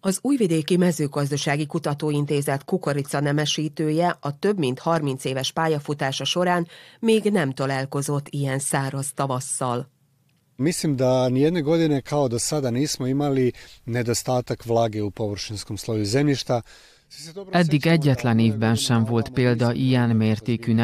Az Újvidéki Mezőgazdasági Kutatóintézet kukorica nemesítője a több mint 30 éves pályafutása során még nem találkozott ilyen száraz tavasszal. Mislim da nijedne godine kao do sada nismo imali nedostatak vlage u površinskom sloju zemljišta. Eddig egyetlen évben sem volt példa ilyen mértékű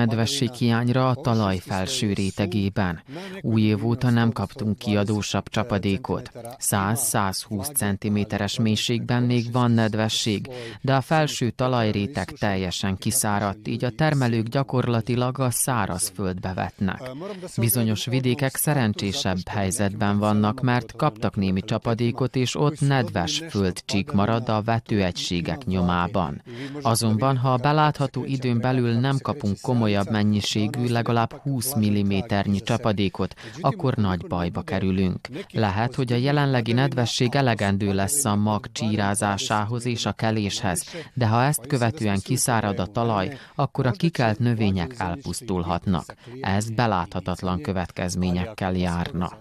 hiányra a talaj felső rétegében. Új év óta nem kaptunk kiadósabb csapadékot. 100-120 cm-es mélységben még van nedvesség, de a felső talajréteg teljesen kiszáradt, így a termelők gyakorlatilag a száraz földbe vetnek. Bizonyos vidékek szerencsésebb helyzetben vannak, mert kaptak némi csapadékot, és ott nedves földcsík marad a vetőegységek nyomában valóban. Azonban, ha a belátható időn belül nem kapunk komolyabb mennyiségű, legalább 20 mm-nyi csapadékot, akkor nagy bajba kerülünk. Lehet, hogy a jelenlegi nedvesség elegendő lesz a mag csírázásához és a keléshez, de ha ezt követően kiszárad a talaj, akkor a kikelt növények elpusztulhatnak. Ez beláthatatlan következményekkel járna.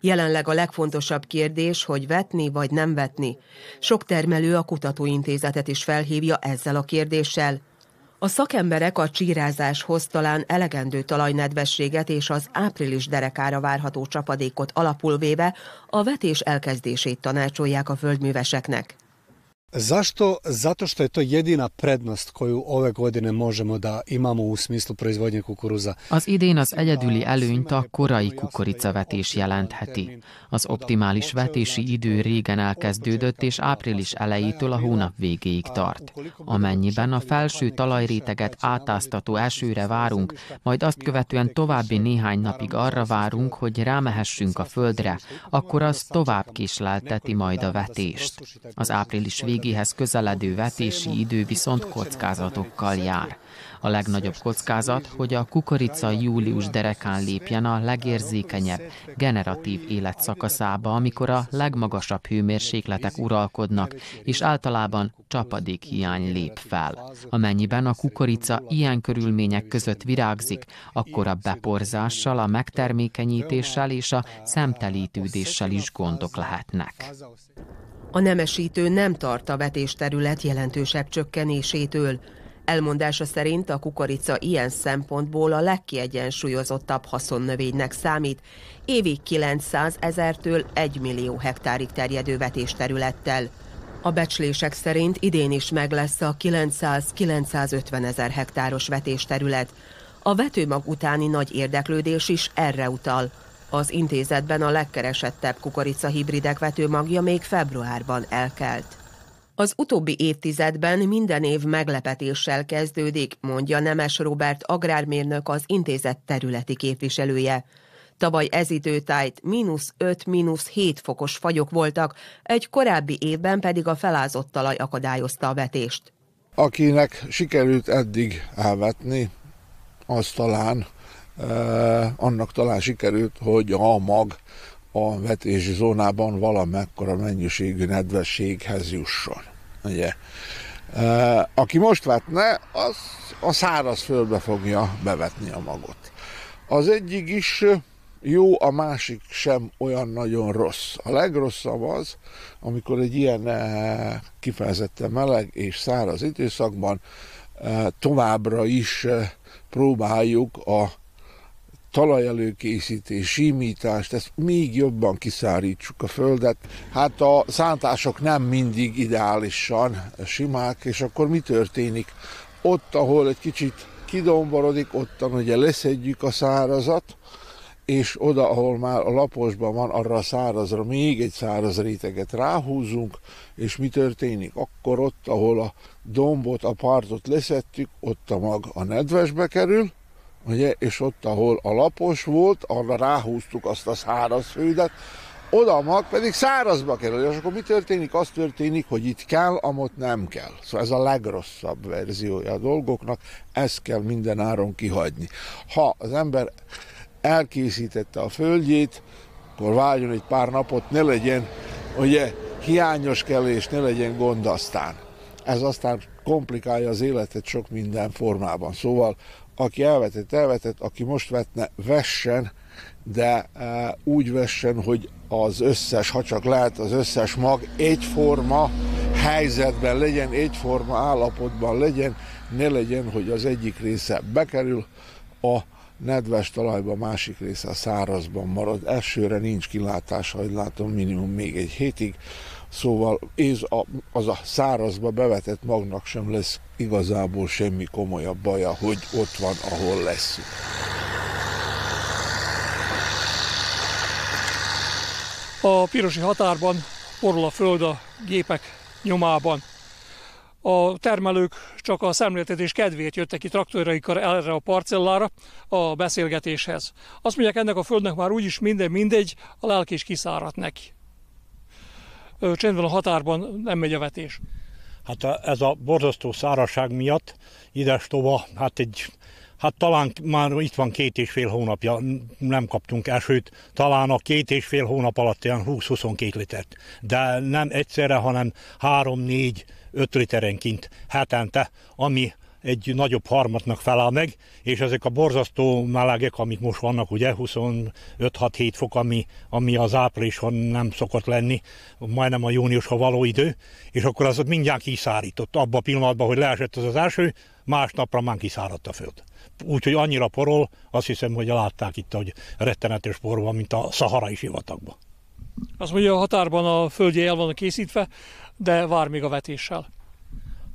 Jelenleg a legfontosabb kérdés, hogy vetni vagy nem vetni. Sok termelő a kutatóintézetet is felhívja ezzel a kérdéssel. A szakemberek a csírázáshoz talán elegendő talajnedvességet és az április derekára várható csapadékot alapul véve a vetés elkezdését tanácsolják a földműveseknek. Zašto? Zato što je to jedina prednost koju ove godine možemo da imamo u smislu proizvodnje kukuruza. Az idén az egyedüli előnyt a korai kukoricavetés jelentheti. Az optimális vetési idő régen elkezdődött, és április elejétől a hónap végéig tart. Amennyiben a felső talajréteget átáztató esőre várunk, majd azt követően további néhány napig arra várunk, hogy rámehessünk a földre, akkor az tovább késlelteti majd a vetést. Az április végén végéhez közeledő vetési idő viszont kockázatokkal jár. A legnagyobb kockázat, hogy a kukorica július derekán lépjen a legérzékenyebb, generatív életszakaszába, amikor a legmagasabb hőmérsékletek uralkodnak, és általában csapadékhiány lép fel. Amennyiben a kukorica ilyen körülmények között virágzik, akkor a beporzással, a megtermékenyítéssel és a szemtelítődéssel is gondok lehetnek. A nemesítő nem tart a vetésterület jelentősebb csökkenésétől. Elmondása szerint a kukorica ilyen szempontból a legkiegyensúlyozottabb haszonnövénynek számít, évi 900 ezertől 1 millió hektárig terjedő vetésterülettel. A becslések szerint idén is meg lesz a 900-950 ezer hektáros vetésterület. A vetőmag utáni nagy érdeklődés is erre utal – az intézetben a legkeresettebb kukorica hibridek vetőmagja még februárban elkelt. Az utóbbi évtizedben minden év meglepetéssel kezdődik, mondja Nemes Robert agrármérnök az intézet területi képviselője. Tavaly ez időtájt mínusz 5, mínusz 7 fokos fagyok voltak, egy korábbi évben pedig a felázott talaj akadályozta a vetést. Akinek sikerült eddig elvetni, az talán annak talán sikerült, hogy a mag a vetési zónában valamekkora mennyiségű nedvességhez jusson. Ugye? Aki most vetne, az a száraz földbe fogja bevetni a magot. Az egyik is jó, a másik sem olyan nagyon rossz. A legrosszabb az, amikor egy ilyen kifejezetten meleg és száraz időszakban továbbra is próbáljuk a talajelőkészítés, simítást, ezt még jobban kiszárítsuk a földet. Hát a szántások nem mindig ideálisan simák, és akkor mi történik? Ott, ahol egy kicsit kidomborodik, ottan ugye leszedjük a szárazat, és oda, ahol már a laposban van, arra a szárazra még egy száraz réteget ráhúzunk, és mi történik? Akkor ott, ahol a dombot, a partot leszettük, ott a mag a nedvesbe kerül, ugye, és ott, ahol a lapos volt, arra ráhúztuk azt a szárazföldet, oda a mag pedig szárazba kerül, és akkor mi történik? Az történik, hogy itt kell, amott nem kell. Szóval ez a legrosszabb verziója a dolgoknak, ezt kell minden áron kihagyni. Ha az ember elkészítette a földjét, akkor várjon egy pár napot, ne legyen ugye, hiányos kellés, ne legyen gond aztán. Ez aztán komplikálja az életet sok minden formában. Szóval aki elvetett, elvetett, aki most vetne, vessen, de e, úgy vessen, hogy az összes, ha csak lehet, az összes mag egyforma helyzetben legyen, egyforma állapotban legyen, ne legyen, hogy az egyik része bekerül a nedves talajba, másik része a szárazban marad. Esőre nincs kilátás, ahogy látom, minimum még egy hétig. Szóval ez a, az a szárazba bevetett magnak sem lesz igazából semmi komolyabb baja, hogy ott van, ahol lesz. A pirosi határban porol a föld a gépek nyomában. A termelők csak a szemléltetés kedvéért jöttek ki traktoraikkal erre a parcellára a beszélgetéshez. Azt mondják, ennek a földnek már úgyis minden mindegy, a lelki is kiszáradt neki. Csendben a határban nem megy a vetés. Hát ez a borzasztó szárazság miatt ides tova, hát egy Hát talán már itt van két és fél hónapja, nem kaptunk esőt, talán a két és fél hónap alatt olyan 20-22 litert. De nem egyszerre, hanem 3-4-5 literenként hetente, ami egy nagyobb harmatnak felel meg, és ezek a borzasztó melegek, amik most vannak, ugye 25-6-7 fok, ami, ami az áprilison nem szokott lenni, majdnem a júniusra való idő, és akkor az mindjárt kiszárított abban a pillanatban, hogy leesett az az első, másnapra már kiszáradt a föld. Úgyhogy annyira porol, azt hiszem, hogy látták itt, hogy rettenetes por van, mint a szaharai sivatagban. Azt mondja, a határban a földje el van készítve, de vár még a vetéssel.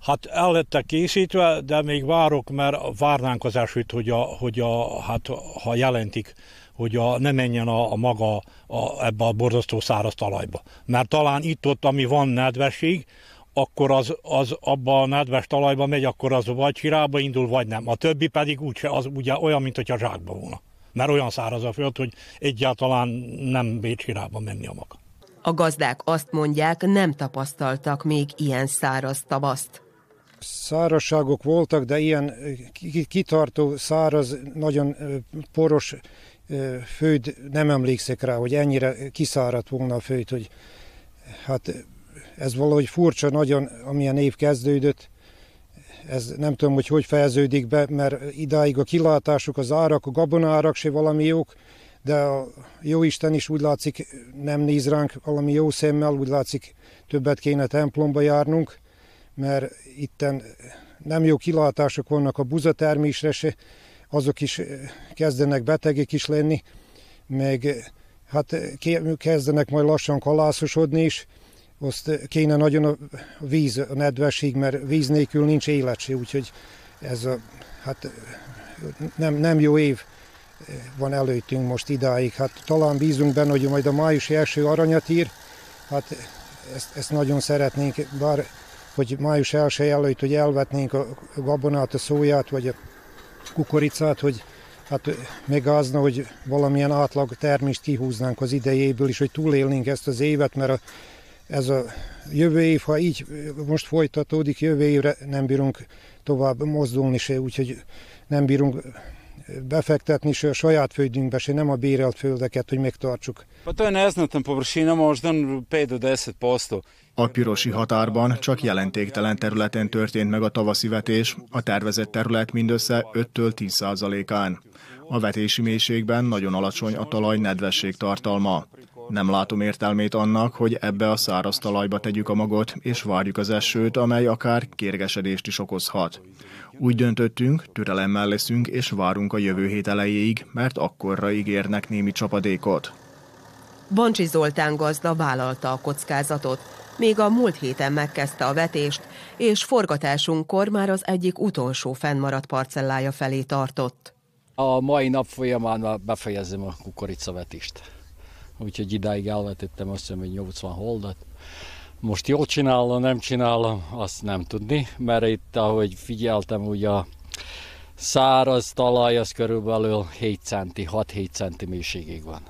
Hát el lettek készítve, de még várok, mert várnánk az esőt, hogy, a, hogy a, hát, ha jelentik, hogy a, ne menjen a, a maga a, ebbe a borzasztó száraz talajba. Mert talán itt-ott, ami van nedvesség, akkor az, az abba a nedves talajba megy, akkor az vagy csirába indul, vagy nem. A többi pedig úgy, az ugye olyan, mint hogyha zsákba volna. Mert olyan száraz a föld, hogy egyáltalán nem bír csirába menni a maga. A gazdák azt mondják, nem tapasztaltak még ilyen száraz tavaszt. Szárazságok voltak, de ilyen kitartó, száraz, nagyon poros főd nem emlékszek rá, hogy ennyire kiszáradt volna a főd, hogy hát ez valahogy furcsa nagyon, amilyen év kezdődött. Ez nem tudom, hogy hogy fejeződik be, mert idáig a kilátások, az árak, a gabonárak se valami jók, de a jó Isten is úgy látszik nem néz ránk valami jó szemmel, úgy látszik többet kéne templomba járnunk, mert itten nem jó kilátások vannak a buzatermésre se, azok is kezdenek betegek is lenni, meg hát kezdenek majd lassan kalászosodni is, azt kéne nagyon a víz, a nedvesség, mert víz nélkül nincs élet se, úgyhogy ez a, hát nem, nem jó év van előttünk most idáig. Hát talán bízunk benne, hogy majd a májusi első aranyat ír, hát ezt, ezt nagyon szeretnénk, bár hogy május első előtt, hogy elvetnénk a gabonát, a szóját, vagy a kukoricát, hogy hát megázna, hogy valamilyen átlag termést kihúznánk az idejéből, és hogy túlélnénk ezt az évet, mert a ez a jövő év, ha így most folytatódik, jövő évre nem bírunk tovább mozdulni se, úgyhogy nem bírunk befektetni se a saját földünkbe, se nem a bérelt földeket, hogy megtartsuk. A pirosi határban csak jelentéktelen területen történt meg a tavaszi vetés, a tervezett terület mindössze 5-től 10 százalékán. A vetési mélységben nagyon alacsony a talaj nedvesség tartalma. Nem látom értelmét annak, hogy ebbe a száraz talajba tegyük a magot, és várjuk az esőt, amely akár kérgesedést is okozhat. Úgy döntöttünk, türelemmel leszünk, és várunk a jövő hét elejéig, mert akkorra ígérnek némi csapadékot. Bancsi Zoltán gazda vállalta a kockázatot, még a múlt héten megkezdte a vetést, és forgatásunkkor már az egyik utolsó fennmaradt parcellája felé tartott. A mai nap folyamán befejezem a kukoricavetést úgyhogy idáig elvetettem azt hiszem, hogy 80 holdat. Most jól csinálom, nem csinálom, azt nem tudni, mert itt, ahogy figyeltem, ugye a száraz talaj az körülbelül 7 centi, 6-7 centi mélységig van.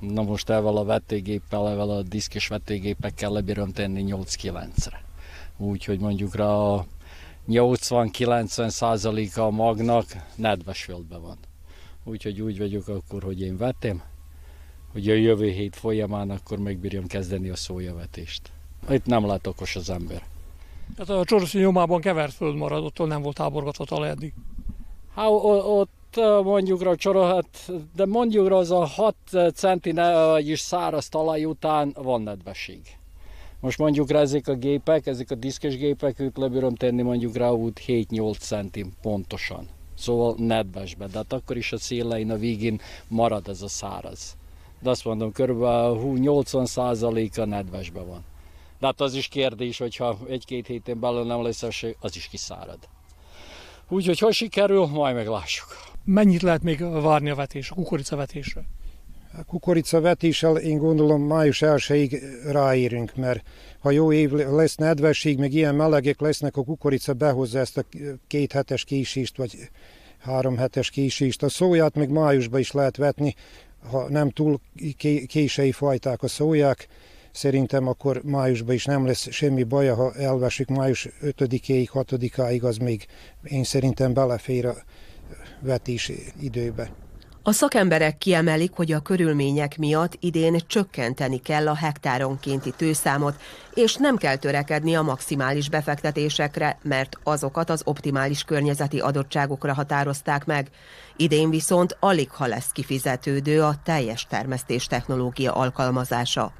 Na most ezzel a vetőgéppel, ezzel a diszkes vetőgépekkel lebírom tenni 8-9-re. Úgyhogy mondjuk rá a 80-90 százaléka a magnak nedves földben van. Úgyhogy úgy vagyok akkor, hogy én vettem, hogy a jövő hét folyamán akkor megbírjam kezdeni a szójavetést. Itt nem lett okos az ember. Hát a Csoroszi nyomában kevert föld marad, ott nem volt táborgatva talaj eddig. Hát ott mondjuk rá csorohat, de mondjuk rá az a 6 centi, vagyis száraz talaj után van nedvesség. Most mondjuk rá ezek a gépek, ezek a diszkes gépek, őt lebírom tenni mondjuk rá út 7-8 centim pontosan. Szóval nedvesbe, de hát akkor is a szélein a végén marad ez a száraz. De azt mondom, kb. 80%-a nedvesbe van. De hát az is kérdés, hogyha egy-két héten belül nem lesz eső, az is kiszárad. Úgyhogy hogy sikerül, majd meglássuk. Mennyit lehet még várni a vetés, a kukoricavetésre? A kukoricavetéssel én gondolom május 1 ráérünk, mert ha jó év lesz nedvesség, meg ilyen melegek lesznek, a kukorica behozza ezt a két hetes késést, vagy három hetes késést. A szóját még májusban is lehet vetni, ha nem túl kései fajták a szóják, szerintem akkor májusban is nem lesz semmi baja, ha elvesik május 5-ig, 6-áig, az még én szerintem belefér a vetés időbe. A szakemberek kiemelik, hogy a körülmények miatt idén csökkenteni kell a hektáronkénti tőszámot, és nem kell törekedni a maximális befektetésekre, mert azokat az optimális környezeti adottságokra határozták meg. Idén viszont alig ha lesz kifizetődő a teljes termesztés technológia alkalmazása.